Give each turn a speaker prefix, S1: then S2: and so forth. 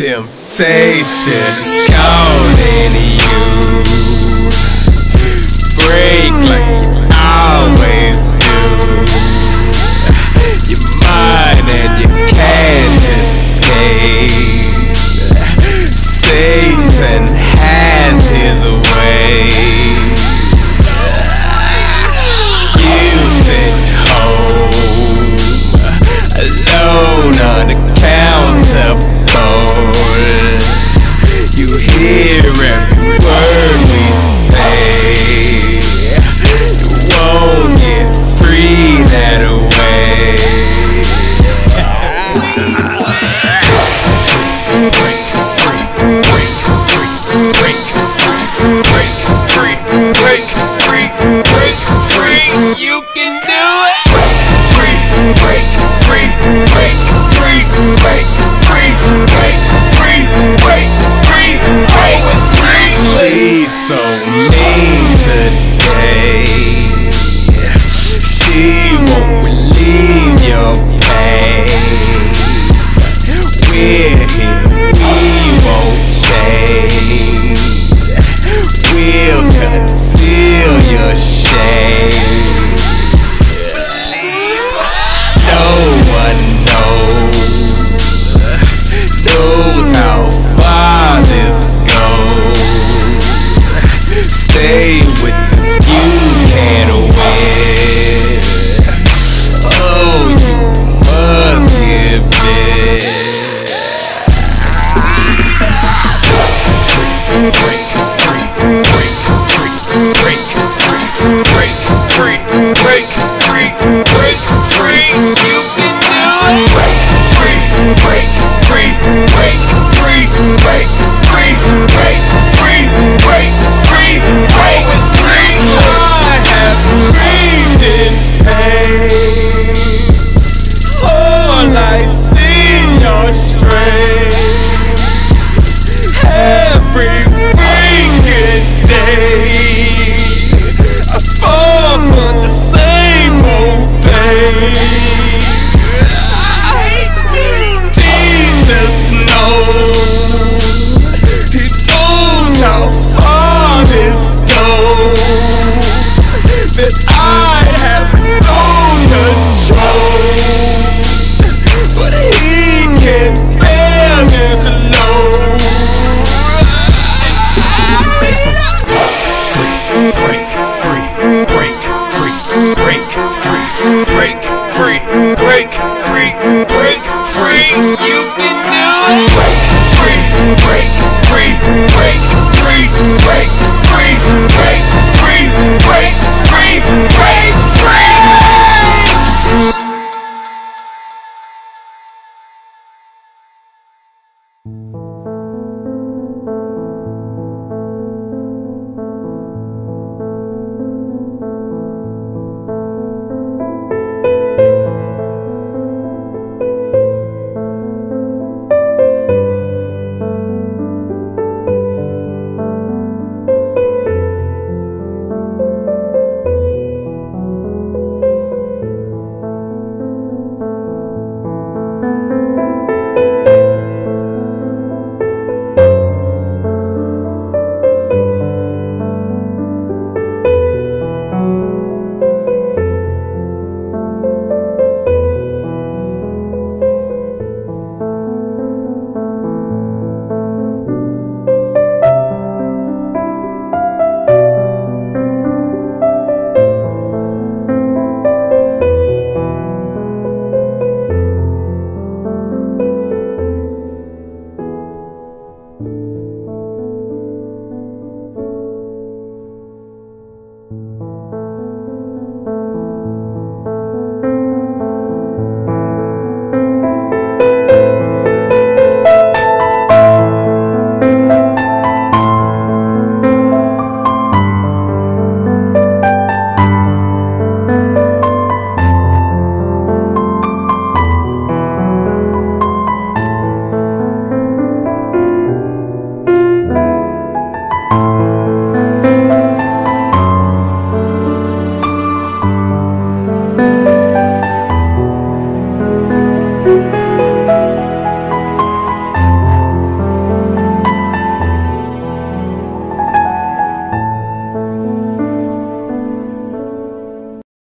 S1: Temptation is calling you. Break like you always